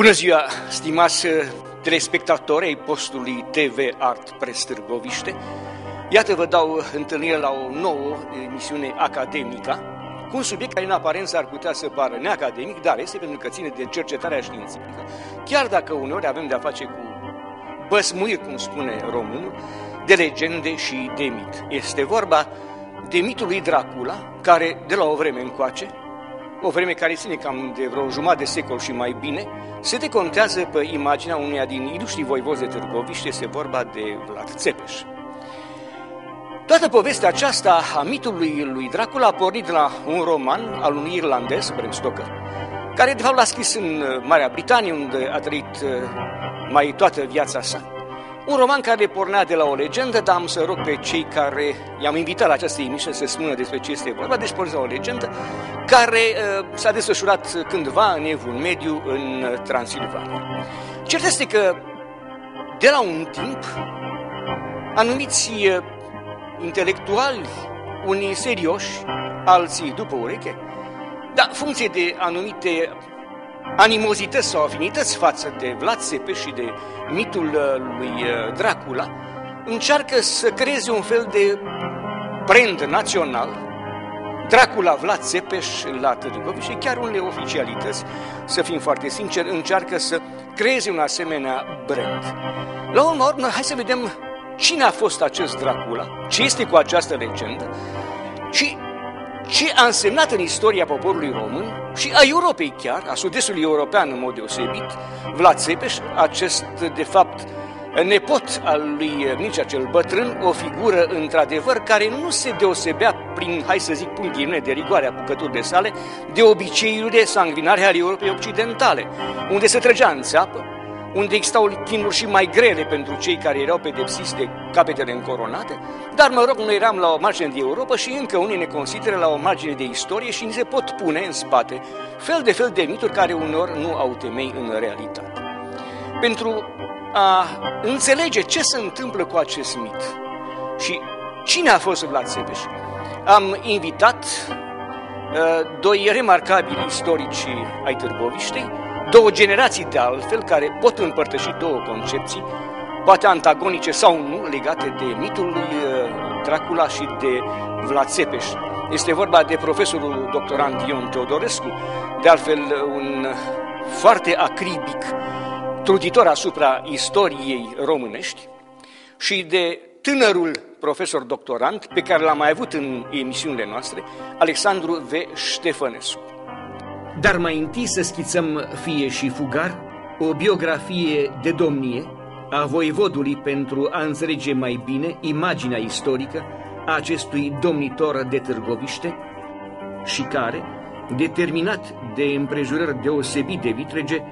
Bună ziua, stimați uh, telespectatori ai postului TV Art Prestârgoviște. Iată vă dau întâlnire la o nouă emisiune academică, cu un subiect care în aparență ar putea să pară neacademic, dar este pentru că ține de cercetarea științifică, chiar dacă uneori avem de-a face cu băsmuiri, cum spune românul, de legende și de mit. Este vorba de mitul lui Dracula, care de la o vreme încoace o vreme care ține cam de vreo jumătate de secol și mai bine, se decontează pe imaginea uneia din iluștrii voivozi de Târgoviște, este vorba de Vlad Țepeș. Toată povestea aceasta a mitului lui Dracula a pornit de la un roman al unui irlandez, Bram Stoker, care de fapt l-a scris în Marea Britanie, unde a trăit uh, mai toată viața sa. Un roman care pornea de la o legendă, dar am să rog pe cei care i-am invitat la această emisiune să spună despre ce este vorba, deci pornea o legendă care uh, s-a desfășurat cândva în Evul Mediu, în Transilvania. Cert este că de la un timp, anumiți uh, intelectuali, unii serioși, alții după ureche, dar funcție de anumite animozități sau afinități față de Vlad Țepeș și de mitul uh, lui uh, Dracula, încearcă să creeze un fel de brand național, Dracula Vlad Țepeș la Târgoviște și chiar unele oficialități, să fim foarte sinceri, încearcă să creeze un asemenea brand. La urmă, urmă, hai să vedem cine a fost acest Dracula, ce este cu această legendă și ce a însemnat în istoria poporului român și a Europei chiar, a sud-estului european în mod deosebit, Vlad Țepeș, acest, de fapt, nepot al lui Mircea cel Bătrân, o figură într-adevăr care nu se deosebea prin, hai să zic, punct de rigoare a bucăturile sale, de obiceiurile sanguinare ale Europei Occidentale, unde se trăgea în țeapă, unde existau chinuri și mai grele pentru cei care erau pedepsiți de capetele încoronate, dar mă rog, noi eram la o margine de Europa și încă unii ne consideră la o margine de istorie și ni se pot pune în spate fel de fel de mituri care unor nu au temei în realitate. Pentru a înțelege ce se întâmplă cu acest mit și cine a fost Vlad Țepeș, am invitat uh, doi remarcabili istorici ai Târgoviștei, două generații de altfel care pot împărtăși două concepții, poate antagonice sau nu, legate de mitul lui uh, Dracula și de Vlad Țepeș. Este vorba de profesorul doctorant Ion Teodorescu, de altfel un foarte acribic truditor asupra istoriei românești și de tânărul profesor doctorant pe care l-am mai avut în emisiunile noastre, Alexandru V. Ștefănescu. Dar mai întâi să schițăm fie și fugar o biografie de domnie a voivodului pentru a înțelege mai bine imaginea istorică a acestui domnitor de Târgoviște și care, determinat de împrejurări deosebit de vitrege,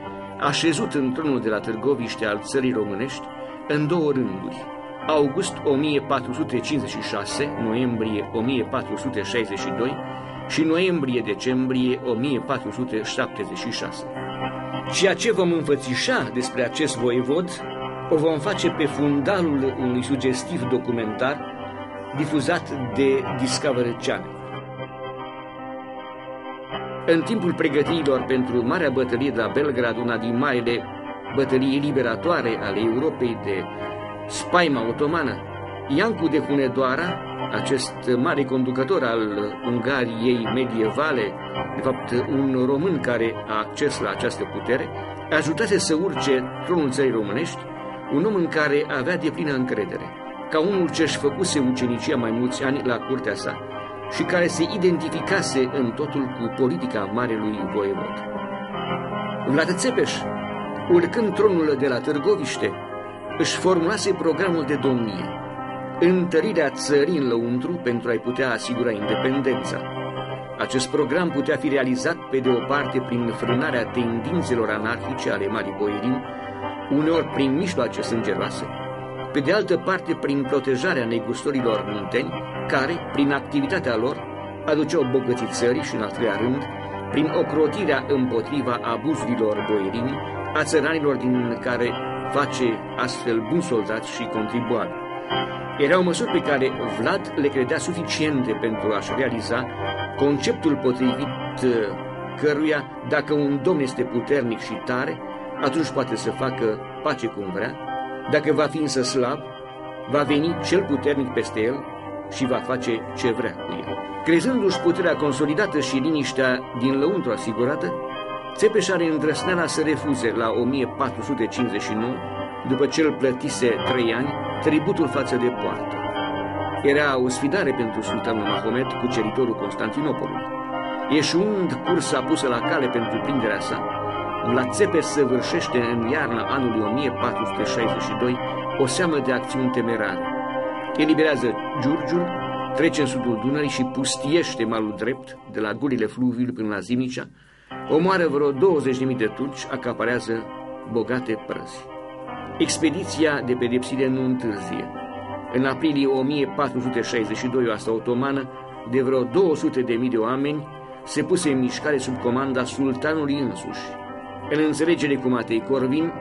a șezut în tronul de la Târgoviște al țării românești în două rânduri, august 1456, noiembrie 1462, și noiembrie-decembrie 1476. Ceea ce vom înfățișa despre acest voievod o vom face pe fundalul unui sugestiv documentar difuzat de Discovery Channel. În timpul pregătirilor pentru Marea Bătălie de la Belgrad, una din marile bătălii liberatoare ale Europei de spaima otomană, Iancu de Hunedoara acest mare conducător al Ungariei medievale, de fapt un român care a acces la această putere, ajutase să urce tronul țării românești, un om în care avea de plină încredere, ca unul ce-și făcuse ucenicia mai mulți ani la curtea sa și care se identificase în totul cu politica marelui voievod. Vlad Țepeș, urcând tronul de la Târgoviște, își formulase programul de domnie, întărirea țării în lăuntru pentru a-i putea asigura independența. Acest program putea fi realizat pe de o parte prin frânarea tendințelor anarhice ale Marii Boierini, uneori prin mijloace sângeroase, pe de altă parte prin protejarea negustorilor munteni, care, prin activitatea lor, aduceau bogății țării și, în al treia rând, prin ocrotirea împotriva abuzurilor boierini, a țăranilor din care face astfel buni soldați și contribuabili. Erau măsuri pe care Vlad le credea suficiente pentru a-și realiza conceptul potrivit uh, căruia, dacă un domn este puternic și tare, atunci poate să facă pace cum vrea, dacă va fi însă slab, va veni cel puternic peste el și va face ce vrea cu el. Crezându-și puterea consolidată și liniștea din lăuntru asigurată, Țepeș are îndrăsneala să refuze la 1459, după ce îl plătise trei ani, tributul față de poartă. Era o sfidare pentru sultanul Mahomet, cuceritorul Constantinopolului. Ieșuând cursa pusă la cale pentru prinderea sa, la Țepeș săvârșește în iarna anului 1462 o seamă de acțiuni temerare. Eliberează Giurgiul, trece în sudul Dunării și pustiește malul drept, de la gurile fluviului până la Zimicea, omoară vreo 20.000 de turci, acaparează bogate prăzi. Expediția de pedepsire nu întârzie. În aprilie 1462, asta otomană, de vreo 200.000 de oameni, se puse în mișcare sub comanda sultanului însuși. În înțelegere cu Matei Corvin,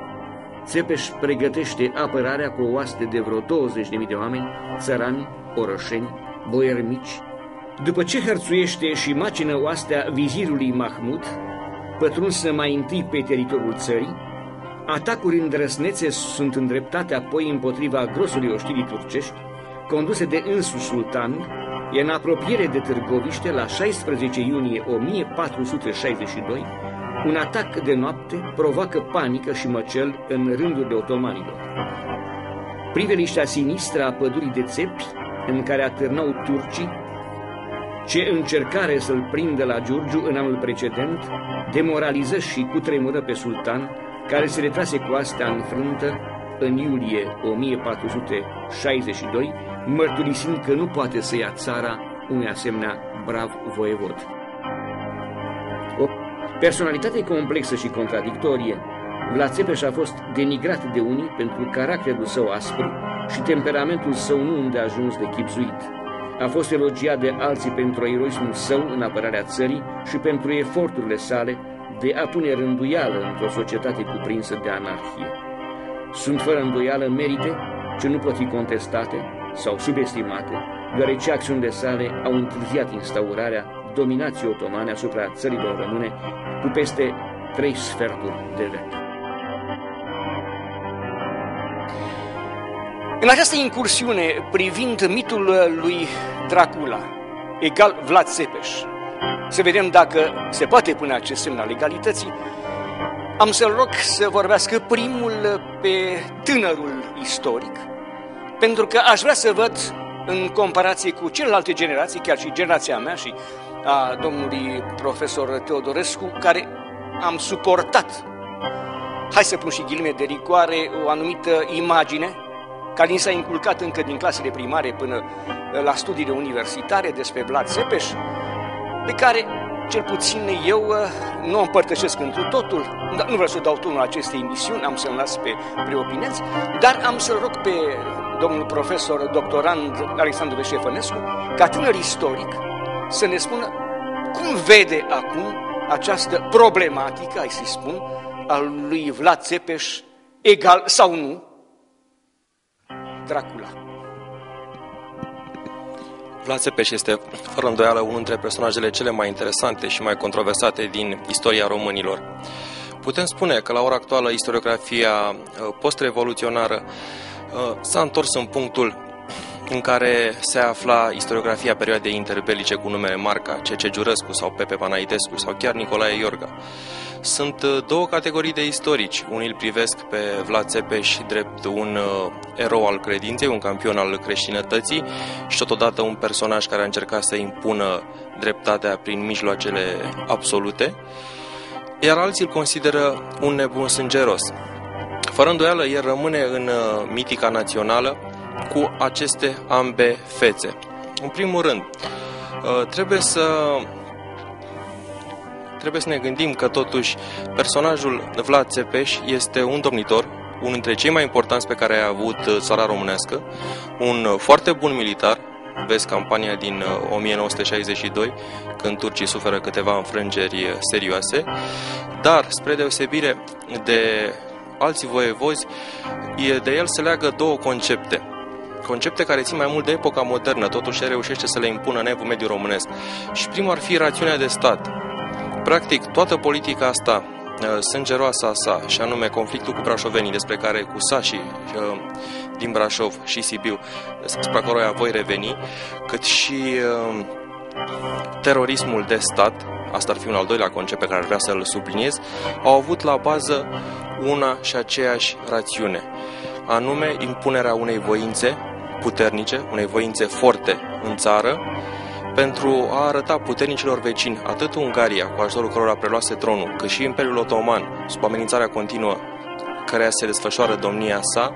Țepeș pregătește apărarea cu o oaste de vreo 20.000 de oameni, țărani, orășeni, boieri mici. După ce hărțuiește și macină oastea vizirului Mahmud, pătrunsă mai întâi pe teritoriul țării, atacuri îndrăsnețe sunt îndreptate apoi împotriva grosului oștirii turcești, conduse de însuși sultanul, e în apropiere de Târgoviște la 16 iunie 1462, un atac de noapte provoacă panică și măcel în rândurile otomanilor. Priveliștea sinistră a pădurii de țepi, în care atârnau turcii, ce încercare să-l prindă la Giurgiu în anul precedent, demoraliză și cutremură pe sultan, care se retrase cu astea înfrântă în iulie 1462, mărturisind că nu poate să ia țara unui asemenea brav voievod. O personalitate complexă și contradictorie, Vlad Țepeș a fost denigrat de unii pentru caracterul său aspru și temperamentul său nu îndeajuns de chipzuit. A fost elogiat de alții pentru eroismul său în apărarea țării și pentru eforturile sale de a pune rânduială într-o societate cuprinsă de anarhie. Sunt fără îndoială merite ce nu pot fi contestate sau subestimate, deoarece acțiunile sale au întârziat instaurarea dominației otomane asupra țărilor române cu peste trei sferturi de veac. În această incursiune privind mitul lui Dracula, egal Vlad Țepeș, să vedem dacă se poate pune acest semn al legalității, am să-l rog să vorbească primul pe tânărul istoric, pentru că aș vrea să văd în comparație cu celelalte generații, chiar și generația mea și a domnului profesor Teodorescu, care am suportat, hai să pun și ghilime de rigoare, o anumită imagine care ni s-a inculcat încă din clasele primare până la studiile universitare despre Vlad Țepeș, pe care, cel puțin eu, nu o împărtășesc întru totul, nu vreau să dau tunul acestei emisiuni, am să-l las pe preopinenți, dar am să-l rog pe domnul profesor doctorand Alexandru Veșefănescu, ca tânăr istoric, să ne spună cum vede acum această problematică, ai să spun, al lui Vlad Țepeș, egal sau nu, Dracula. Vlad Țepeș este, fără îndoială, unul dintre personajele cele mai interesante și mai controversate din istoria românilor. Putem spune că la ora actuală istoriografia uh, post-revoluționară uh, s-a întors în punctul în care se afla istoriografia perioadei interbelice cu numele Marca, C.C. Giurescu sau Pepe Panaitescu sau chiar Nicolae Iorga. Sunt uh, două categorii de istorici. Unii îl privesc pe Vlad Țepeș drept un uh, erou al credinței, un campion al creștinătății și totodată un personaj care a încercat să impună dreptatea prin mijloacele absolute, iar alții îl consideră un nebun sângeros. Fără îndoială, el rămâne în uh, mitica națională cu aceste ambe fețe. În primul rând, trebuie să trebuie să ne gândim că totuși personajul Vlad Țepeș este un domnitor, unul dintre cei mai importanți pe care a avut uh, țara românească, un uh, foarte bun militar, vezi campania din 1962, uh, când turcii suferă câteva înfrângeri serioase, dar, spre deosebire de alții voievozi, de el se leagă două concepte. Concepte care țin mai mult de epoca modernă, totuși reușește să le impună în evul mediu românesc. Și primul ar fi rațiunea de stat, Practic, toată politica asta sângeroasa sa, și anume conflictul cu brașovenii, despre care cu sașii din Brașov și Sibiu, despre care voi reveni, cât și terorismul de stat, asta ar fi un al doilea concept pe care ar vrea să-l subliniez, au avut la bază una și aceeași rațiune, anume impunerea unei voințe puternice, unei voințe forte în țară, pentru a arăta puternicilor vecini, atât Ungaria, cu ajutorul cărora preluase tronul, cât și Imperiul Otoman, sub amenințarea continuă care se desfășoară domnia sa,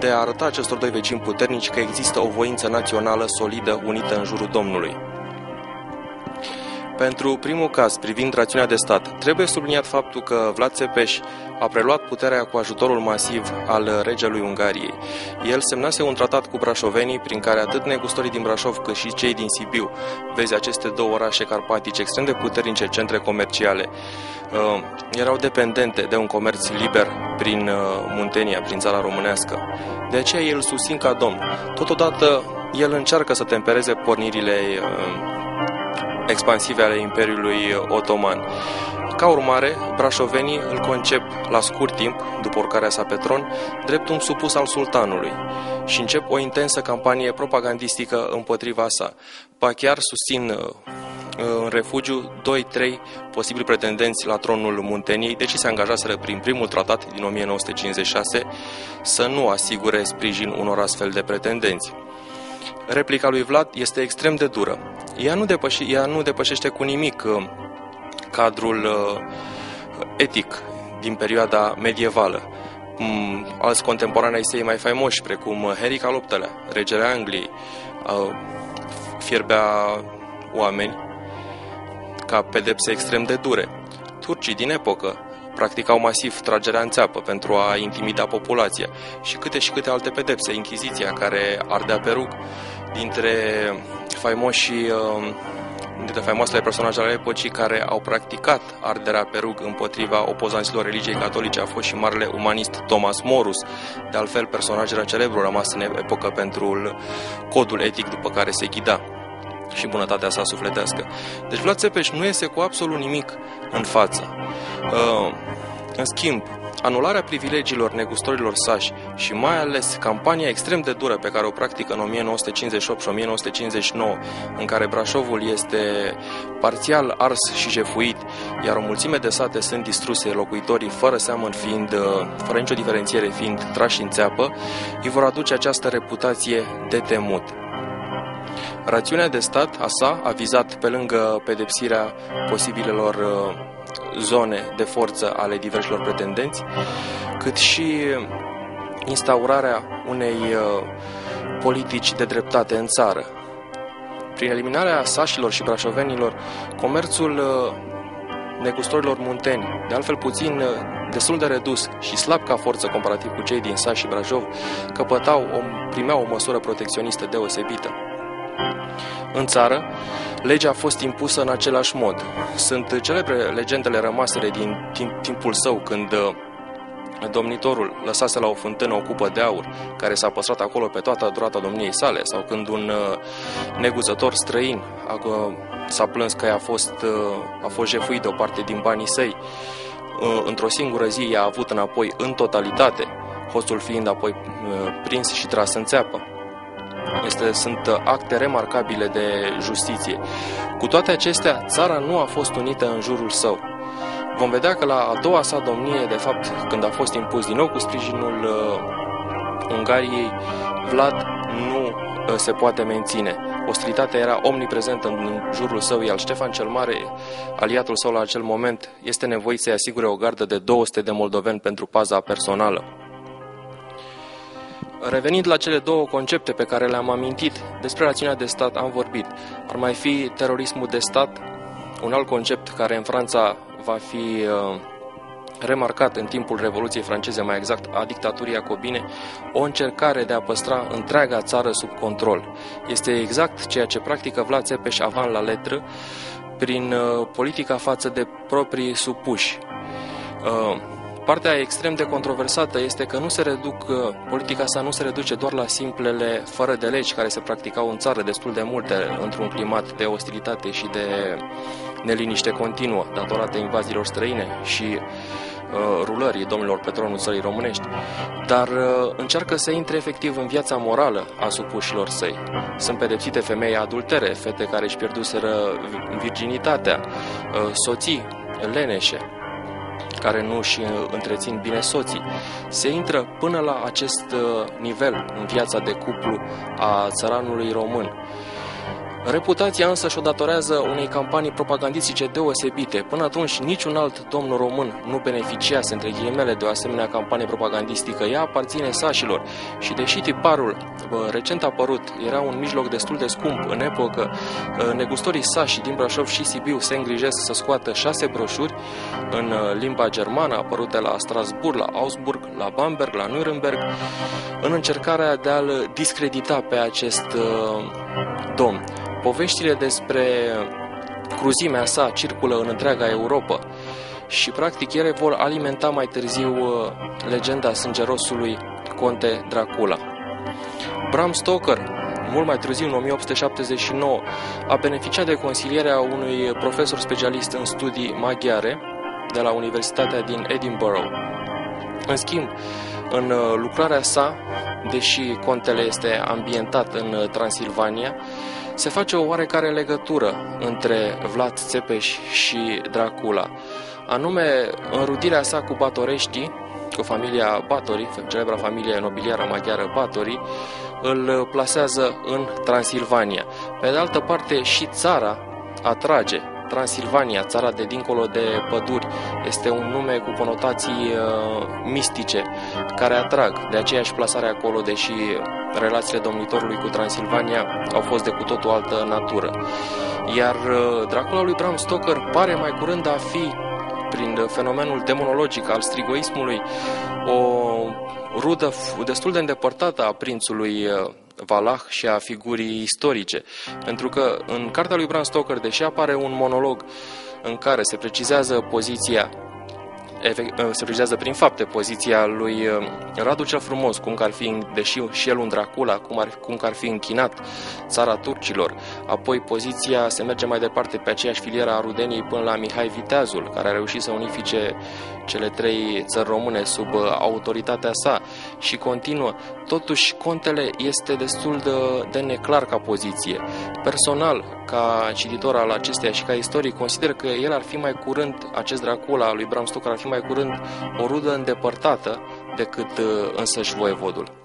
de a arăta acestor doi vecini puternici că există o voință națională solidă unită în jurul Domnului. Pentru primul caz, privind rațiunea de stat, trebuie subliniat faptul că Vlad Țepeș a preluat puterea cu ajutorul masiv al regelui Ungariei. El semnase un tratat cu brașovenii prin care atât negustorii din Brașov cât și cei din Sibiu, vezi aceste două orașe carpatice extrem de puternice centre comerciale, uh, erau dependente de un comerț liber prin uh, Muntenia, prin țara românească. De aceea el susțin ca domn. Totodată, el încearcă să tempereze pornirile uh, expansive ale Imperiului Otoman. Ca urmare, brașovenii îl concep la scurt timp, după urcarea sa pe tron, drept un supus al sultanului și încep o intensă campanie propagandistică împotriva sa. Pa chiar susțin uh, în refugiu 2-3 posibili pretendenți la tronul Munteniei, deci se angajaseră prin primul tratat din 1956 să nu asigure sprijin unor astfel de pretendenți. Replica lui Vlad este extrem de dură. Ea nu, depăși, ea nu depășește cu nimic uh, cadrul uh, etic din perioada medievală. Mm, alți contemporani ai săi mai faimoși, precum Henric al VIII-lea, regele Angliei, uh, fierbea oameni ca pedepse extrem de dure. Turcii din epocă practicau masiv tragerea în țeapă pentru a intimida populația și câte și câte alte pedepse, Inchiziția care ardea perug dintre faimoși uh, dintre faimoasele personaje ale epocii care au practicat arderea pe rug împotriva opozanților religiei catolice a fost și marele umanist Thomas Morus, de altfel personajele celebru rămas în epocă pentru codul etic după care se ghida și bunătatea sa sufletească. Deci Vlad Țepeș nu iese cu absolut nimic în față. Uh, în schimb, anularea privilegiilor negustorilor sași și mai ales campania extrem de dură pe care o practică în 1958 și 1959, în care Brașovul este parțial ars și jefuit, iar o mulțime de sate sunt distruse, locuitorii fără seamăn fiind, uh, fără nicio diferențiere fiind trași în țeapă, îi vor aduce această reputație de temut. Rațiunea de stat a sa a vizat, pe lângă pedepsirea posibilelor uh, zone de forță ale diversilor pretendenți, cât și instaurarea unei uh, politici de dreptate în țară. Prin eliminarea sașilor și brașovenilor, comerțul uh, negustorilor munteni, de altfel puțin destul de redus și slab ca forță comparativ cu cei din Saș și Brașov, căpătau o, primeau o măsură protecționistă deosebită. În țară, legea a fost impusă în același mod. Sunt celebre legendele rămasere din timpul său când uh, domnitorul lăsase la o fântână o cupă de aur care s-a păstrat acolo pe toată durata domniei sale sau când un uh, neguzător străin uh, s-a plâns că a fost, a fost jefuit de o parte din banii săi. Într-o singură zi i-a avut înapoi în totalitate, hostul fiind apoi prins și tras în țeapă. Este, sunt acte remarcabile de justiție. Cu toate acestea, țara nu a fost unită în jurul său. Vom vedea că la a doua sa domnie, de fapt, când a fost impus din nou cu sprijinul uh, Ungariei, Vlad nu uh, se poate menține. Ostilitatea era omniprezentă în jurul său, iar Ștefan cel Mare, aliatul său la acel moment, este nevoit să-i asigure o gardă de 200 de moldoveni pentru paza personală. Revenind la cele două concepte pe care le-am amintit, despre rațiunea de stat am vorbit. Ar mai fi terorismul de stat, un alt concept care în Franța va fi uh, remarcat în timpul Revoluției franceze, mai exact a dictaturii Jacobine, o încercare de a păstra întreaga țară sub control. Este exact ceea ce practică Vlad Țepeș avant la letră prin uh, politica față de proprii supuși. Uh, Partea extrem de controversată este că nu se reduc, uh, politica sa nu se reduce doar la simplele fără de legi care se practicau în țară destul de multe într-un climat de ostilitate și de neliniște continuă datorată invaziilor străine și uh, rulării domnilor pe tronul țării românești, dar uh, încearcă să intre efectiv în viața morală a supușilor săi. Sunt pedepsite femei adultere, fete care își pierduseră virginitatea, uh, soții leneșe, care nu își întrețin bine soții. Se intră până la acest uh, nivel în viața de cuplu a țăranului român. Reputația însă și-o datorează unei campanii propagandistice deosebite. Până atunci, niciun alt domn român nu beneficiase, între ghilimele, de o asemenea campanie propagandistică. Ea aparține sașilor și deși tiparul bă, recent apărut era un mijloc destul de scump în epocă, negustorii sași din Brașov și Sibiu se îngrijesc să scoată șase broșuri în limba germană, apărute la Strasburg, la Augsburg, la Bamberg, la Nuremberg, în încercarea de a-l discredita pe acest uh, domn. Poveștile despre cruzimea sa circulă în întreaga Europa și practic ele vor alimenta mai târziu uh, legenda sângerosului conte Dracula. Bram Stoker, mult mai târziu, în 1879, a beneficiat de consilierea unui profesor specialist în studii maghiare de la Universitatea din Edinburgh. În schimb, în uh, lucrarea sa, deși contele este ambientat în uh, Transilvania, se face o oarecare legătură între Vlad Țepeș și Dracula, anume înrudirea sa cu Batoreștii, cu familia Batori, celebra familie nobiliară maghiară Batori, îl plasează în Transilvania. Pe de altă parte, și țara atrage Transilvania, țara de dincolo de păduri, este un nume cu conotații uh, mistice care atrag, de aceeași plasare acolo, deși relațiile domnitorului cu Transilvania au fost de cu totul altă natură. Iar uh, Dracula lui Bram Stoker pare mai curând a fi prin fenomenul demonologic al strigoismului, o rudă destul de îndepărtată a prințului uh, Valah și a figurii istorice. Pentru că în cartea lui Bram Stoker, deși apare un monolog în care se precizează poziția Uh, se precizează prin fapte poziția lui uh, Radu cel Frumos, cum că ar fi, deși și el un Dracula, cum, ar, cum că ar fi închinat țara turcilor. Apoi poziția se merge mai departe pe aceeași filieră a Rudeniei până la Mihai Viteazul, care a reușit să unifice cele trei țări române sub uh, autoritatea sa și continuă. Totuși, contele este destul de, de neclar ca poziție. Personal, ca cititor al acesteia și ca istoric, consider că el ar fi mai curând, acest Dracula al lui Bram Stoker ar fi mai curând o rudă îndepărtată decât uh, însăși voievodul.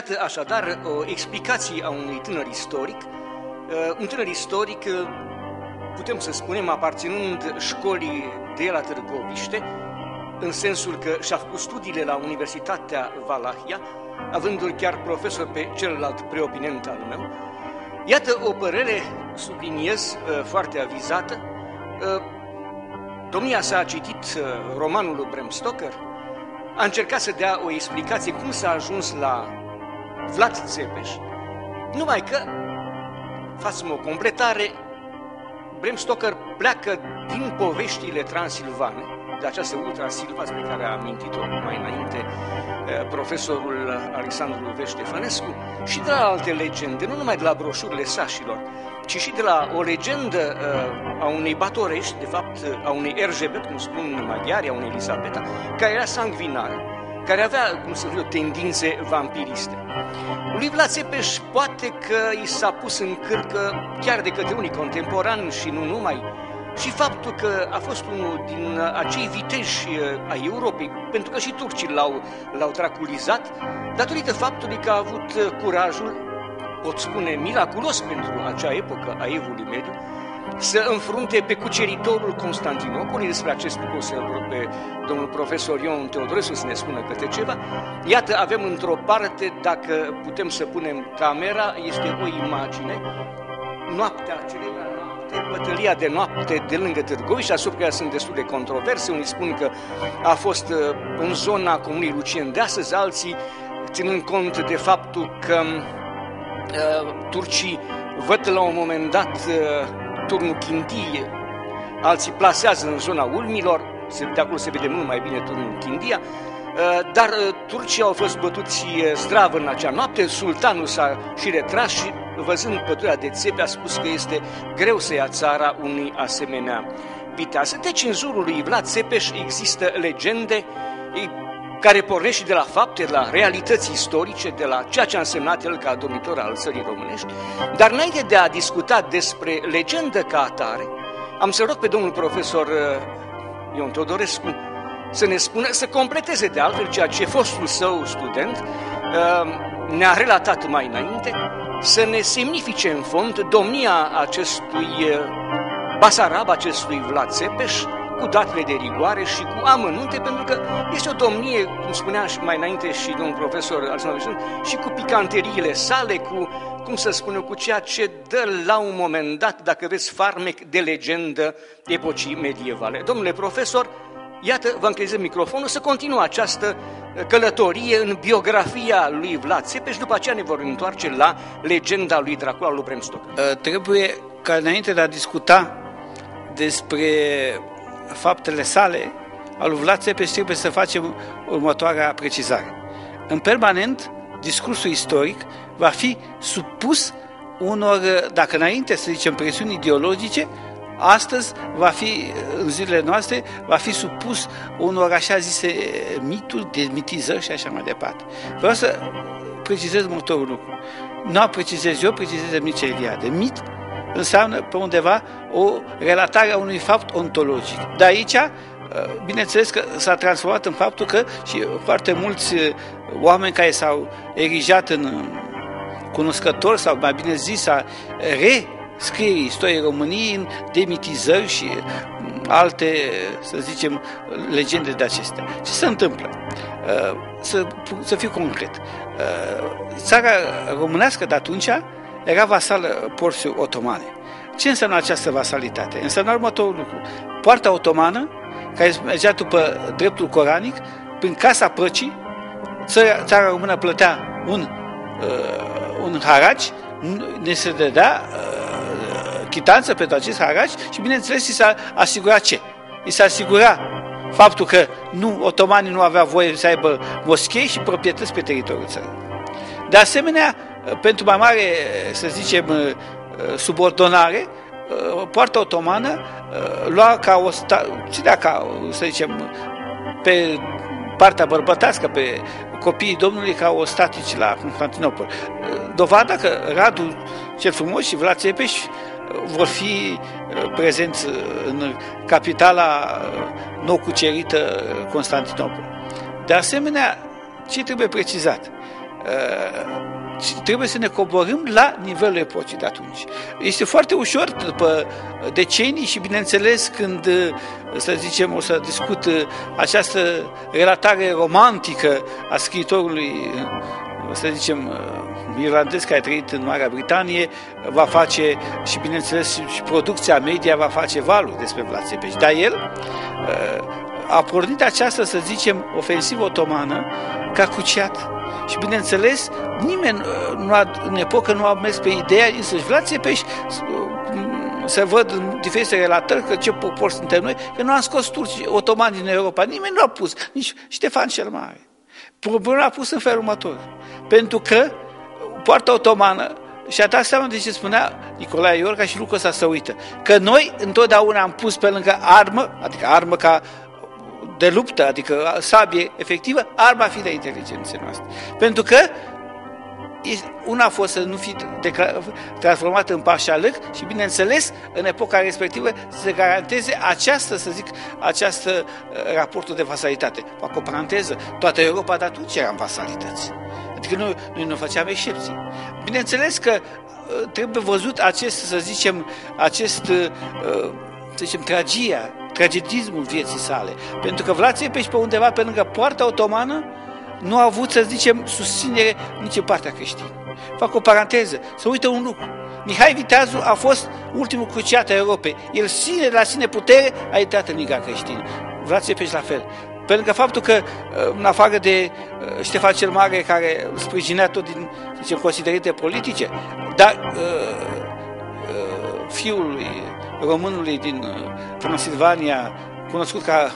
Iată așadar o explicație a unui tânăr istoric, uh, un tânăr istoric, uh, putem să spunem, aparținând școlii de la Târgoviște, în sensul că și-a făcut studiile la Universitatea Valahia, avându-l chiar profesor pe celălalt preopinent al meu. Iată o părere, subliniez, uh, foarte avizată. Domnia s-a citit romanul lui Bram Stoker, a încercat să dea o explicație cum s-a ajuns la Vlad Țepeș, numai că, facem o completare, Bram Stoker pleacă din poveștile transilvane, de această ultra silva pe care a amintit-o mai înainte eh, profesorul Alexandru Veștefănescu și de la alte legende, nu numai de la broșurile sașilor, ci și de la o legendă eh, a unei batorești, de fapt a unei Erzsébet, cum spun maghiari, a unei Elisabeta, care era sanguinară care avea, cum să fiu, tendințe vampiriste. Lui Vlad Țepeș poate că i s-a pus în cârcă chiar de către unii contemporani și nu numai, și faptul că a fost unul din acei viteși uh, ai Europei, pentru că și turcii l-au, l-au draculizat, datorită faptului că a avut uh, curajul, pot spune miraculos pentru acea epocă a Evului Mediu, să înfrunte pe cuceritorul Constantinopolului, despre acest lucru să rog pe domnul profesor Ion Teodorescu să ne spună câte ceva. Iată, avem într-o parte, dacă putem să punem camera, este o imagine, noaptea acelea noapte, bătălia de noapte de lângă Târgoviște, asupra care sunt destul de controverse. Unii spun că a fost uh, în zona comunii Lucien de astăzi, alții ținând cont de faptul că uh, turcii văd la un moment dat uh, turnul Chindie, alții plasează în zona Ulmilor, de acolo se vede mult mai bine turnul Chindia, uh, dar uh, turcii au fost bătuți uh, zdravă în acea noapte, sultanul s-a și retras și văzând pădurea de țepe a spus că este greu să ia țara unui asemenea viteaz. Deci în jurul lui Vlad Țepeș există legende care pornește de la fapte, de la realități istorice, de la ceea ce a însemnat el ca domnitor al țării românești. Dar înainte de a discuta despre legendă ca atare, am să rog pe domnul profesor uh, Ion Teodorescu să ne spună, să completeze de altfel ceea ce fostul său student uh, ne-a relatat mai înainte, să ne semnifice în fond domnia acestui uh, Basarab, acestui Vlad Țepeș, cu datele de rigoare și cu amănunte, pentru că este o domnie, cum spunea și mai înainte și domnul profesor Alexandru și cu picanteriile sale, cu, cum să spun cu ceea ce dă la un moment dat, dacă veți, farmec de legendă epocii medievale. Domnule profesor, Iată, vă încreză microfonul să continuă această călătorie în biografia lui Vlad Țepeș, după aceea ne vor întoarce la legenda lui Dracula lui Bram Stoker. Uh, trebuie ca înainte de a discuta despre faptele sale, al lui Vlad Țepeș trebuie să facem următoarea precizare. În permanent, discursul istoric va fi supus unor, dacă înainte să zicem, presiuni ideologice, astăzi va fi, în zilele noastre, va fi supus unor așa zise mituri, demitizări și așa mai departe. Vreau să precizez următorul lucru. Nu precizez eu, precizez Mircea Eliade. Mit înseamnă pe undeva o relatare a unui fapt ontologic. De aici, uh, bineînțeles că s-a transformat în faptul că și foarte mulți uh, oameni care s-au erijat în uh, cunoscători sau mai bine zis a rescrie istoria României în demitizări și alte, să zicem, legende de acestea. Ce se întâmplă? Să, să fiu concret. Țara românească de atunci era vasală porții otomane. Ce înseamnă această vasalitate? Înseamnă următorul lucru. Poarta otomană, care mergea după dreptul coranic, prin Casa Păcii, țara, țara română plătea un, uh, un haraci, ne se dădea uh, chitanță pentru acest haraci și, bineînțeles, i s-a asigurat ce? I s-a asigurat faptul că nu, otomanii nu aveau voie să aibă moschei și proprietăți pe teritoriul țării. De asemenea, pentru mai mare, să zicem, uh, subordonare, uh, poarta otomană uh, lua ca o sta, ținea ca, să zicem, pe partea bărbătească, pe copiii Domnului ca o statici la Constantinopol. Dovada că Radu cel frumos și Vlad Țepeș vor fi prezenți în capitala nou cucerită Constantinopol. De asemenea, ce trebuie precizat? Trebuie să ne coborâm la nivelul epocii de atunci. Este foarte ușor după decenii și bineînțeles când, să zicem, o să discut această relatare romantică a scriitorului, să zicem, irlandez care a trăit în Marea Britanie, va face și bineînțeles și producția media va face valul despre Vlad Țepeș. Dar el a pornit această, să zicem, ofensivă otomană ca cuciat. Și bineînțeles, nimeni uh, nu a, în epocă nu a mers pe ideea să-și Vlad Țepeș să văd în diferite relatări că ce popor suntem noi, că nu am scos turci otomani din Europa. Nimeni nu a pus, nici Ștefan cel Mare. Problema a pus în felul următor. Pentru că poarta otomană și a dat seama de ce spunea Nicolae Iorga și lucrul ăsta să uită. Că noi întotdeauna am pus pe lângă armă, adică armă ca de luptă, adică sabie efectivă, arma de inteligenței noastre. Pentru că una a fost să nu fi transformată în pașalâc și, bineînțeles, în epoca respectivă să se garanteze această, să zic, această uh, raportul de vasalitate. Fac o paranteză, toată Europa de atunci era în vasalități. Adică noi, noi nu făceam excepții. Bineînțeles că uh, trebuie văzut acest, să zicem, acest, uh, să zicem, tragia tragedismul vieții sale. Pentru că Vlad Țepeș pe undeva pe lângă poarta otomană nu a avut, să zicem, susținere nici în partea creștină. Fac o paranteză, să uite un lucru. Mihai Viteazu a fost ultimul cruciat a Europei. El sine la sine putere a intrat în Liga creștină. Vlad Țepeș la fel. Pe lângă faptul că, în afară de uh, Ștefan cel Mare, care îl sprijinea tot din, zicem, considerente politice, dar uh, uh, fiul lui românului din uh, Transilvania, cunoscut ca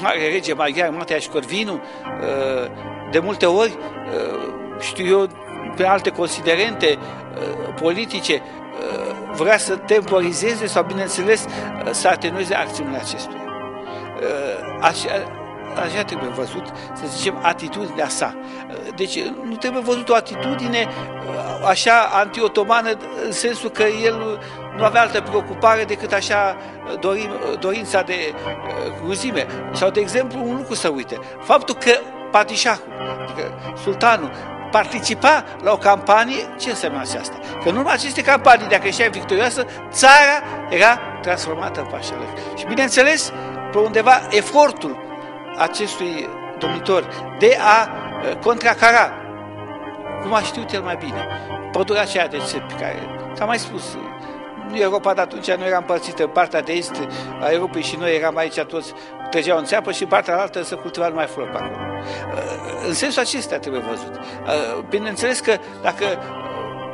Mare Rege Maghiar, Mateaș Corvinu, uh, de multe ori, uh, știu eu, pe alte considerente politice, vrea să temporizeze sau, bineînțeles, să atenueze acțiunile acestuia. Așa, așa trebuie văzut, să zicem, atitudinea sa. Deci nu trebuie văzut o atitudine așa anti-otomană în sensul că el nu avea altă preocupare decât așa dorim, dorința de uh, cruzime. Sau, de exemplu, un lucru să uite. Faptul că Patișahul, adică sultanul, participa la o campanie, ce înseamnă aceasta? Că în urma acestei campanii, dacă ieșea victorioasă, țara era transformată în pașală. Și bineînțeles, pe undeva, efortul acestui domnitor de a uh, contracara, cum a știut el mai bine, pădurea aceea de țepi, care, s-a mai spus, Europa de atunci nu era împărțită, partea de est a Europei și noi eram aici toți, trăgeau în țeapă și partea altă să cultiva numai flori pe acolo. Uh, în sensul acesta trebuie văzut. Uh, bineînțeles că dacă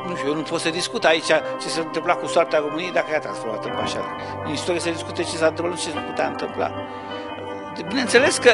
nu știu, eu nu pot să discut aici ce s-a întâmplat cu soarta României dacă ea a transformat în pașar. În istorie se discute ce s-a întâmplat, nu ce se putea întâmpla. Bineînțeles că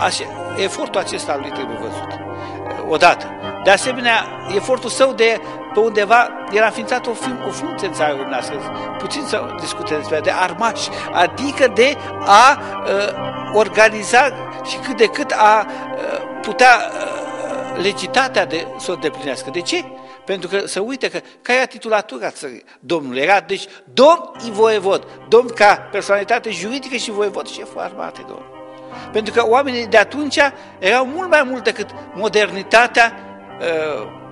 așa, efortul acesta lui trebuie văzut. Uh, odată. De asemenea, efortul său de pe undeva era înființat o, o funcție în țara românească, puțin să discute despre de armași, adică de a uh, organiza și cât de cât a uh, putea uh, legitatea de să o deplinească. De ce? Pentru că să uite că care era titulatura țării domnului? Era, deci, domn i voievod, domn ca personalitate juridică și voievod șeful armatei, domn. Pentru că oamenii de atunci erau mult mai mult decât modernitatea uh,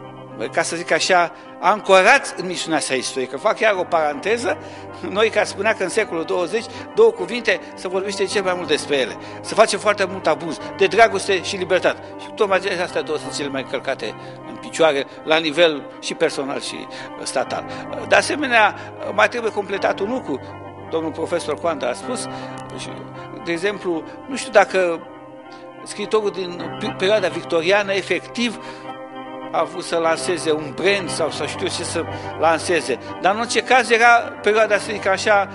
ca să zic așa, ancorați în misiunea sa istorică. Fac chiar o paranteză, noi care spunea că în secolul 20, două cuvinte să vorbește cel mai mult despre ele. Să face foarte mult abuz de dragoste și libertate. Și tocmai astea două sunt cele mai călcate în picioare la nivel și personal și statal. De asemenea, mai trebuie completat un lucru. Domnul profesor Coanda a spus, de exemplu, nu știu dacă scritorul din perioada victoriană efectiv a vrut să lanseze un brand sau să știu ce să lanseze. Dar în orice caz era perioada, să zic așa,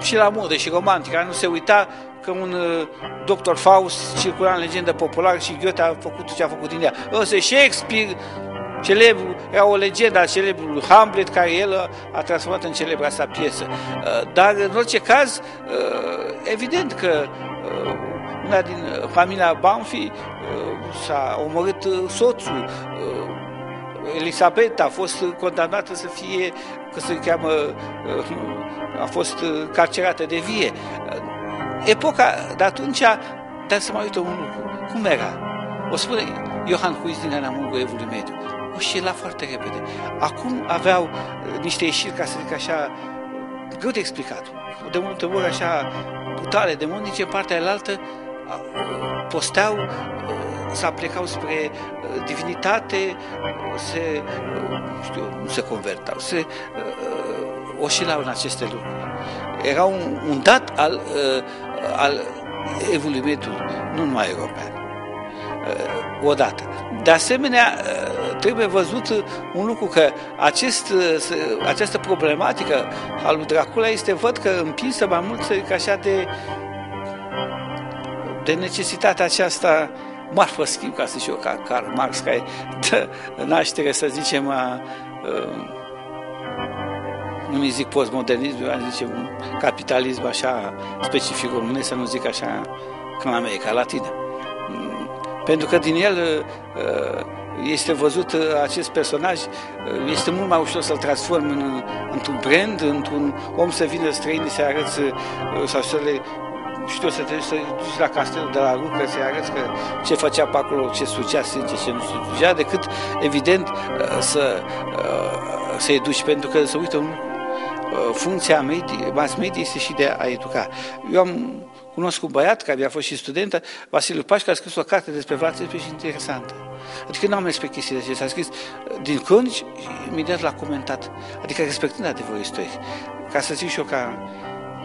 și la modă și romantică. Nu se uita că un uh, doctor Faust circula în legendă populară și Goethe a făcut ce a făcut din ea. Însă Shakespeare, celebru, era o legendă a celebrului Hamlet, care el a transformat în celebra sa piesă. Uh, dar, în orice caz, uh, evident că una din familia Banfi s-a omorât soțul, Elisabeta a fost condamnată să fie, că se cheamă, a fost carcerată de vie. Epoca de atunci, dar să mai uită un lucru. Cum era? O spune Johan Huiz din Anamurgu Evului Mediu. O șila foarte repede. Acum aveau uh, niște ieșiri, ca să zic așa, greu de explicat. De multe ori așa brutale, de mult nici în partea aia posteau, să plecau spre divinitate, se, știu, nu se convertau, se oșilau în aceste lucruri. Era un, un dat al, al evoluimentului, nu numai european. Odată. De asemenea, trebuie văzut un lucru că acest, această problematică al lui Dracula este, văd că împinsă mai mult ca așa de de necesitatea aceasta marfă schimb, ca să zic eu, ca Karl Marx, care dă naștere, să zicem, a, a nu mi zic postmodernism, eu zice un capitalism așa specific românesc, să nu zic așa, ca în America Latină. Pentru că din el este văzut acest personaj, este mult mai ușor să-l transform în, într-un brand, într-un om să vină străini să arăți sau să le știu, să te să duci la castelul de la Lucă, să-i arăți că ce făcea pe acolo, ce sucea sânge, ce nu sucea, decât, evident, uh, să, uh, să educi, pentru că să uită un uh, funcția media, mass media este și de a educa. Eu am cunosc un băiat care a fost și studentă, Vasiliu Paș, care a scris o carte despre Vlad Țepeș interesantă. Adică nu am mers pe chestiile acestea. A scris din cronici și imediat l-a comentat. Adică respectând adevărul istoric. Ca să zic și eu ca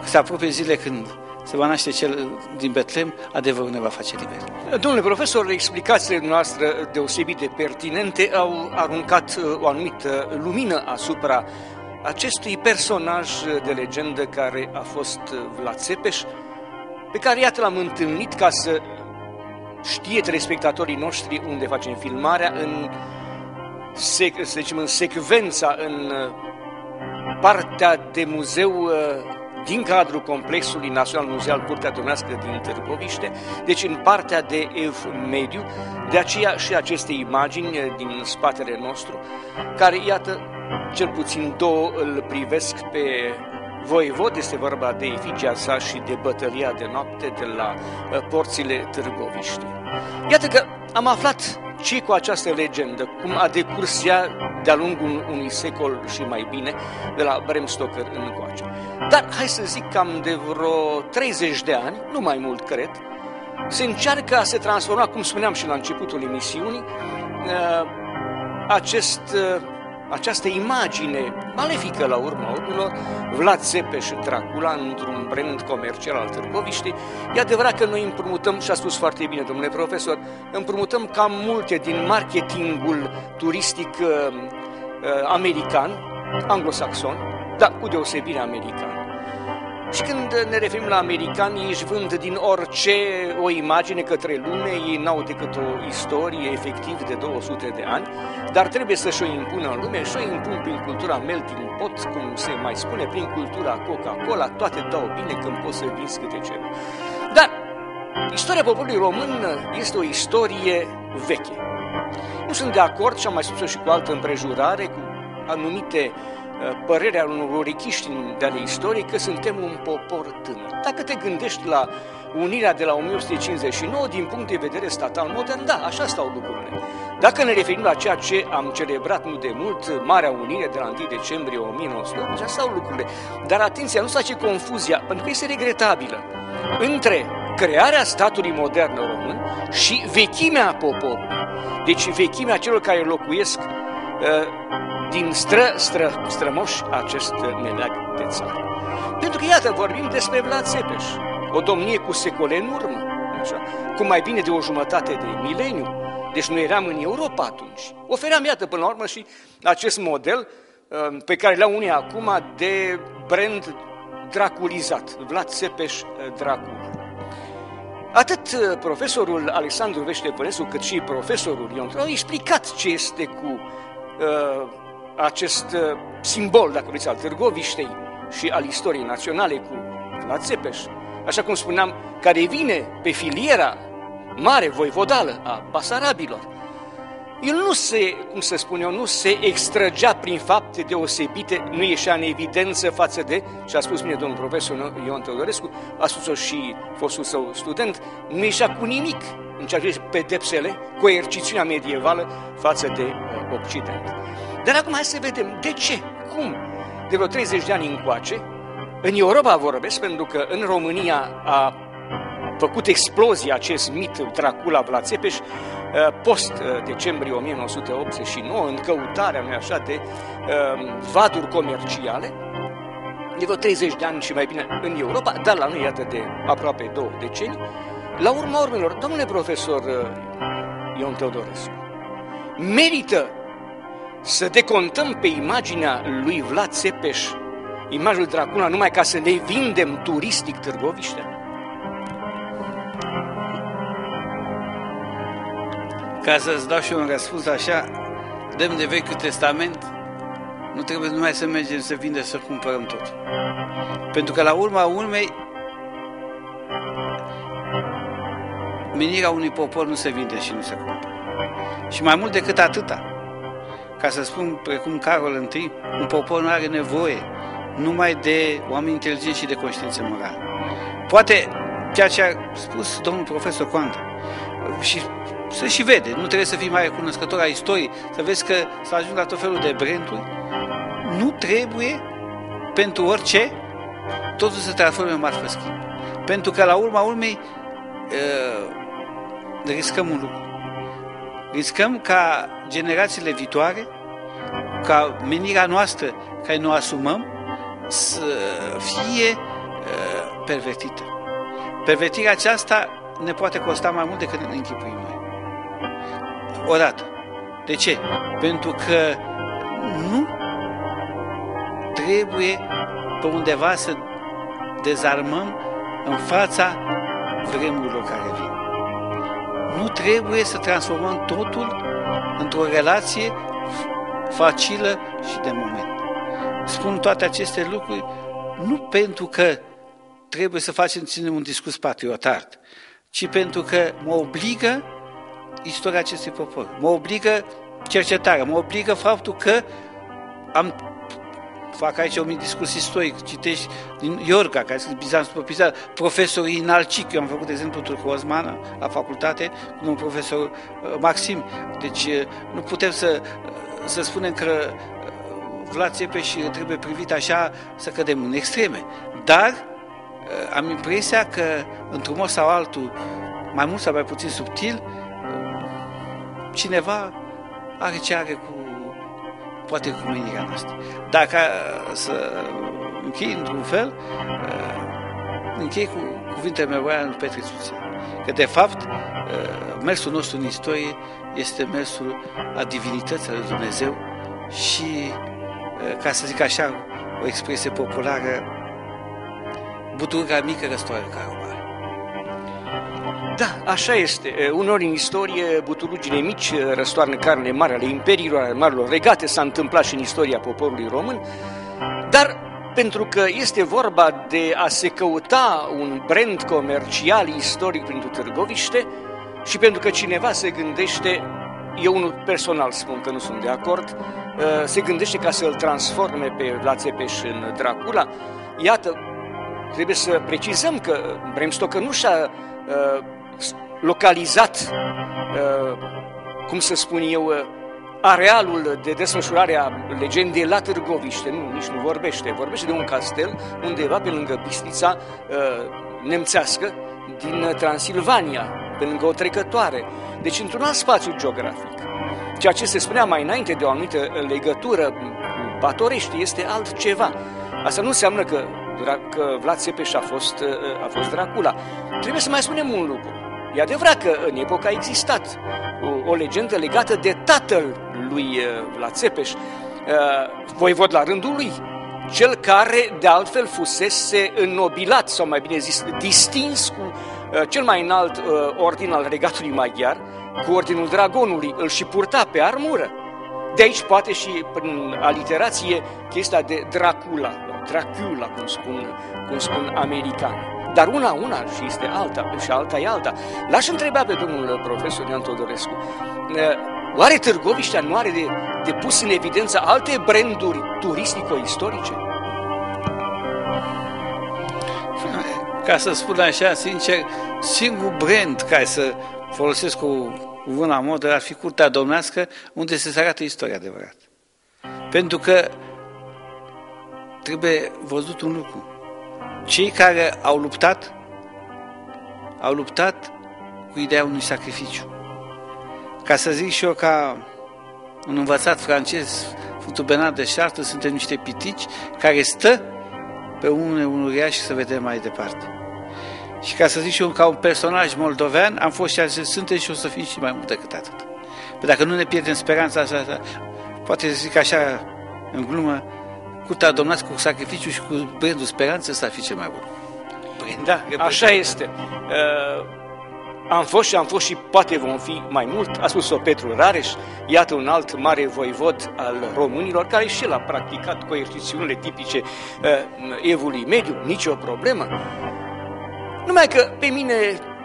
să apropie zile când se va naște cel din Betlem, adevărul ne va face liber. Domnule profesor, explicațiile noastre deosebit de pertinente au aruncat uh, o anumită lumină asupra acestui personaj de legendă care a fost uh, Vlad Țepeș, pe care iată l-am întâlnit ca să știe telespectatorii noștri unde facem filmarea, în, sec, să zicem, în secvența, în uh, partea de muzeu din cadrul Complexului Național Muzeal Curtea Domnească din Târgoviște, deci în partea de ev mediu, de aceea și aceste imagini eh, din spatele nostru, care, iată, cel puțin două îl privesc pe voievod, este vorba de efigia sa și de bătălia de noapte de la eh, porțile Târgoviște. Iată că am aflat ce cu această legendă, cum a decurs ea de-a lungul unui secol și mai bine, de la Bram Stoker încoace. Dar hai să zic cam de vreo 30 de ani, nu mai mult cred, se încearcă a se transforma, cum spuneam și la începutul emisiunii, uh, acest uh, această imagine malefică la urma urmelor, Vlad Țepeș Dracula într-un brand comercial al Târgoviștii, e adevărat că noi împrumutăm, și a spus foarte bine domnule profesor, împrumutăm cam multe din marketingul turistic uh, uh, american, anglosaxon, dar cu deosebire american. Și când ne referim la americani, ei își vând din orice o imagine către lume, ei n-au decât o istorie efectiv de 200 de ani, dar trebuie să-și o impună în lume și o impun prin cultura melting pot, cum se mai spune, prin cultura Coca-Cola, toate dau bine când poți să vinzi câte ceva. Dar istoria poporului român este o istorie veche. Nu sunt de acord, și am mai spus și cu altă împrejurare, cu anumite Uh, părerea unor orichiști de ale istoriei că suntem un popor tânăr. Dacă te gândești la unirea de la 1159 din punct de vedere statal modern, da, așa stau lucrurile. Dacă ne referim la ceea ce am celebrat nu de mult, Marea Unire de la 1 decembrie 1980, așa stau lucrurile. Dar atenția, nu să face confuzia, pentru că este regretabilă, între crearea statului modern român și vechimea poporului. Deci vechimea celor care locuiesc uh, din stră, stră, strămoși acest meleag de țară. Pentru că, iată, vorbim despre Vlad Țepeș, o domnie cu secole în urmă, așa, cu mai bine de o jumătate de mileniu, deci noi eram în Europa atunci. Ofeream, iată, până la urmă și acest model uh, pe care l-au unii acum de brand draculizat, Vlad Țepeș uh, Dracul. Atât uh, profesorul Alexandru Veștepănescu, cât și profesorul Ion au explicat ce este cu uh, acest uh, simbol, dacă vreți, al Târgoviștei și al istoriei naționale cu Vlad Țepeș, așa cum spuneam, care vine pe filiera mare voivodală a Basarabilor. el nu se, cum să spun eu, nu se extragea prin fapte deosebite, nu ieșea în evidență față de, și a spus mine domnul profesor Ion Teodorescu, a spus-o și fostul său student, nu ieșea cu nimic în ceea ce pedepsele, coercițiunea medievală față de uh, Occident. Dar acum hai să vedem de ce, cum, de vreo 30 de ani încoace, în Europa vorbesc, pentru că în România a făcut explozie acest mit Dracula Vlad Țepeș, uh, post-decembrie 1989, în căutarea, nu așa, de uh, vaduri comerciale, de vreo 30 de ani și mai bine în Europa, dar la noi, iată, de aproape două decenii. La urma urmelor, domnule profesor uh, Ion Teodorescu, merită să decontăm pe imaginea lui Vlad Țepeș imajul Dracula numai ca să ne vindem turistic Târgoviște? Ca să-ți dau și un răspuns așa, dăm de Vechiul Testament, nu trebuie numai să mergem să vindem să cumpărăm tot. Pentru că la urma urmei, menirea unui popor nu se vinde și nu se cumpără. Și mai mult decât atâta, ca să spun precum Carol I, un popor nu are nevoie numai de oameni inteligenți și de conștiință morală. Poate ceea ce a spus domnul profesor Coanda, și se și vede, nu trebuie să fii mai recunoscător a istoriei, să vezi că s-a ajuns la tot felul de branduri, nu trebuie pentru orice totul să transforme în marfă schimb. Pentru că la urma urmei uh, riscăm un lucru. Riscăm ca generațiile viitoare, ca menirea noastră care ne o asumăm, să fie uh, pervertită. Pervertirea aceasta ne poate costa mai mult decât ne închipuim noi. Odată. De ce? Pentru că nu trebuie pe undeva să dezarmăm în fața vremurilor care vin. Nu trebuie să transformăm totul într-o relație facilă și de moment. Spun toate aceste lucruri nu pentru că trebuie să facem ținem un discurs patriotart, ci pentru că mă obligă istoria acestui popor, mă obligă cercetarea, mă obligă faptul că am fac aici un discurs istoric, citești din Iorga, care a scris Bizanț după Bizanț, profesorii Inalcic, eu am făcut, de exemplu, Turcu Osmană la facultate, cu un profesor uh, Maxim, deci uh, nu putem să, uh, să spunem că Vlad Țepeș trebuie privit așa să cădem în extreme, dar am impresia că, într-un mod sau altul, mai mult sau mai puțin subtil, cineva are ce are cu poate cu mâinirea noastră. Dacă să închei într-un fel, închei cu cuvintele mele lui Petre Țuțea. Că, de fapt, mersul nostru în istorie este mersul a divinității lui Dumnezeu și, ca să zic așa, o expresie populară, buturga mică răstoară carul da, așa este. Unor în istorie, butulugile mici răstoarnă carne mare ale imperiilor, ale marilor regate, s-a întâmplat și în istoria poporului român, dar pentru că este vorba de a se căuta un brand comercial istoric pentru Târgoviște și pentru că cineva se gândește, eu unul personal spun că nu sunt de acord, se gândește ca să-l transforme pe Vlad Țepeș în Dracula, iată, trebuie să precizăm că Bram Stoker nu și-a localizat, uh, cum să spun eu, uh, arealul de desfășurare a legendei la Târgoviște, nu, nici nu vorbește, vorbește de un castel undeva pe lângă Bistrița uh, nemțească din Transilvania, pe lângă o trecătoare, deci într-un alt spațiu geografic. Ceea ce se spunea mai înainte de o anumită legătură cu Batorești este altceva. Asta nu înseamnă că, că Vlad Țepeș a fost, a fost Dracula. Trebuie să mai spunem un lucru. E adevărat că în epoca a existat o, o legendă legată de tatăl lui uh, Vlad Țepeș, uh, voivod la rândul lui, cel care de altfel fusese înnobilat, sau mai bine zis, distins cu uh, cel mai înalt ordin al regatului maghiar, cu ordinul dragonului, îl și purta pe armură. De aici poate și prin aliterație chestia de Dracula, Dracula, cum spun, cum spun americanii. Dar una, una și este alta, și alta e alta. L-aș întreba pe domnul profesor Ian Todorescu, Oare Târgoviștea nu are de, de pus în evidență alte branduri turistico-istorice? Ca să spun așa, sincer, singur brand care să folosesc cu cuvânt modă ar fi curtea domnească unde se arată istoria adevărat. Pentru că trebuie văzut un lucru. Cei care au luptat, au luptat cu ideea unui sacrificiu. Ca să zic și eu ca un învățat francez, Sfântul Bernard de Chartres, suntem niște pitici care stă pe unul unul uriaș și să vedem mai departe. Și ca să zic și eu, ca un personaj moldovean, am fost și a zis, suntem și o să fim și mai mult decât atât. Păi dacă nu ne pierdem speranța asta, poate să zic așa, în glumă, curtea domnați cu sacrificiu și cu brandul speranță, să ar fi cel mai bun. Da, așa este. Uh, am fost și am fost și poate vom fi mai mult, a spus-o Petru Rareș, iată un alt mare voivod al românilor, care și el a practicat coercițiunile tipice uh, evului mediu, nicio problemă. Numai că pe mine,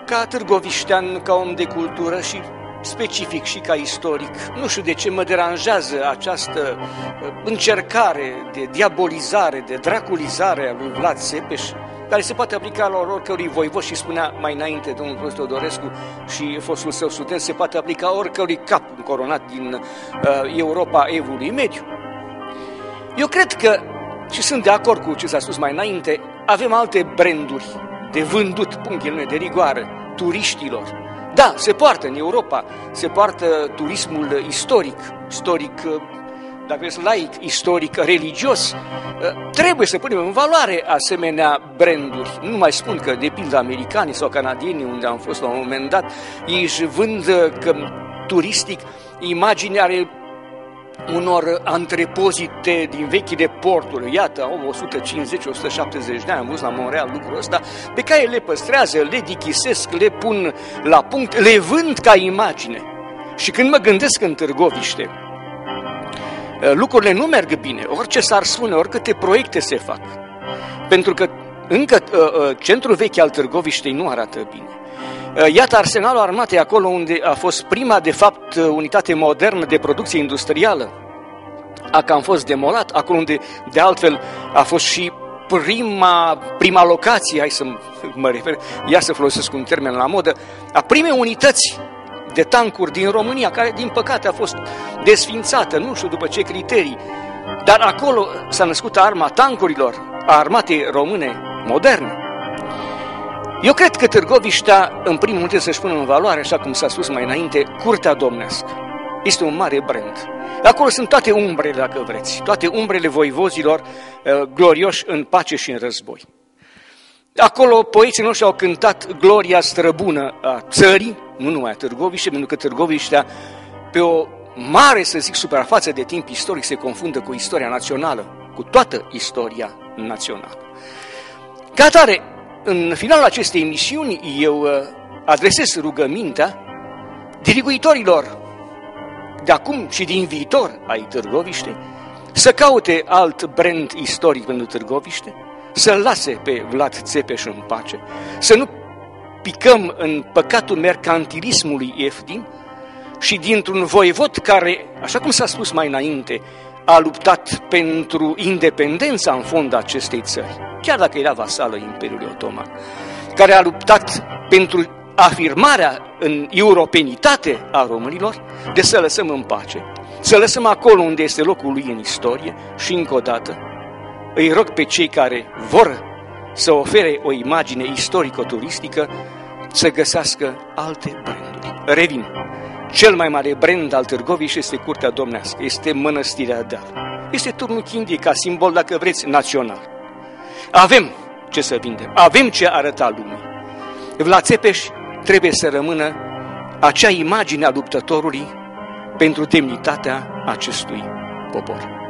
ca târgoviștean, ca om de cultură și specific și ca istoric, nu știu de ce mă deranjează această uh, încercare de diabolizare, de draculizare a lui Vlad Țepeș, care se poate aplica la oricărui voivod și spunea mai înainte domnul profesor Dorescu și fostul său student, se poate aplica oricărui cap încoronat din uh, Europa evului mediu. Eu cred că, și sunt de acord cu ce s-a spus mai înainte, avem alte branduri de vândut, punct de rigoare, turiștilor. Da, se poartă în Europa, se poartă turismul istoric, istoric, dacă vreți, laic, istoric, religios. Trebuie să punem în valoare asemenea branduri. Nu mai spun că, de pildă, americanii sau canadienii, unde am fost la un moment dat, ei își vând că turistic imagini are unor antrepozite din vechile porturi, iată, au 150-170 de ani, am văzut la Montreal lucrul ăsta, pe care le păstrează, le dichisesc, le pun la punct, le vând ca imagine. Și când mă gândesc în Târgoviște, lucrurile nu merg bine, orice s-ar spune, oricâte proiecte se fac. Pentru că încă uh, uh, centrul vechi al Târgoviștei nu arată bine. Uh, iată arsenalul armatei acolo unde a fost prima, de fapt, uh, unitate modernă de producție industrială. A cam fost demolat, acolo unde, de altfel, a fost și prima, prima locație, hai să mă refer, ia să folosesc un termen la modă, a primei unități de tancuri din România, care, din păcate, a fost desfințată, nu știu după ce criterii, dar acolo s-a născut arma tancurilor, a armatei române moderne. Eu cred că Târgoviștea, în primul rând, să-și pună în valoare, așa cum s-a spus mai înainte, curtea domnească. Este un mare brand. Acolo sunt toate umbrele, dacă vreți, toate umbrele voivozilor uh, glorioși în pace și în război. Acolo poeții noștri au cântat gloria străbună a țării, nu numai a Târgoviște, pentru că Târgoviștea, pe o mare, să zic, suprafață de timp istoric, se confundă cu istoria națională, cu toată istoria națională. Ca atare, în finalul acestei emisiuni, eu uh, adresez rugămintea diriguitorilor de acum și din viitor ai Târgoviște să caute alt brand istoric pentru Târgoviște, să-l lase pe Vlad Țepeș în pace, să nu picăm în păcatul mercantilismului ieftin și dintr-un voievod care, așa cum s-a spus mai înainte, a luptat pentru independența în fond acestei țări, chiar dacă era vasală Imperiului Otoman, care a luptat pentru afirmarea în europenitate a românilor, de să lăsăm în pace, să lăsăm acolo unde este locul lui în istorie și încă o dată îi rog pe cei care vor să ofere o imagine istorico-turistică să găsească alte branduri. Revin, cel mai mare brand al Târgoviș este Curtea Domnească, este Mănăstirea Deal. Este turnul Chindie ca simbol, dacă vreți, național. Avem ce să vindem, avem ce arăta lumii. Vlad Țepeș trebuie să rămână acea imagine a luptătorului pentru demnitatea acestui popor.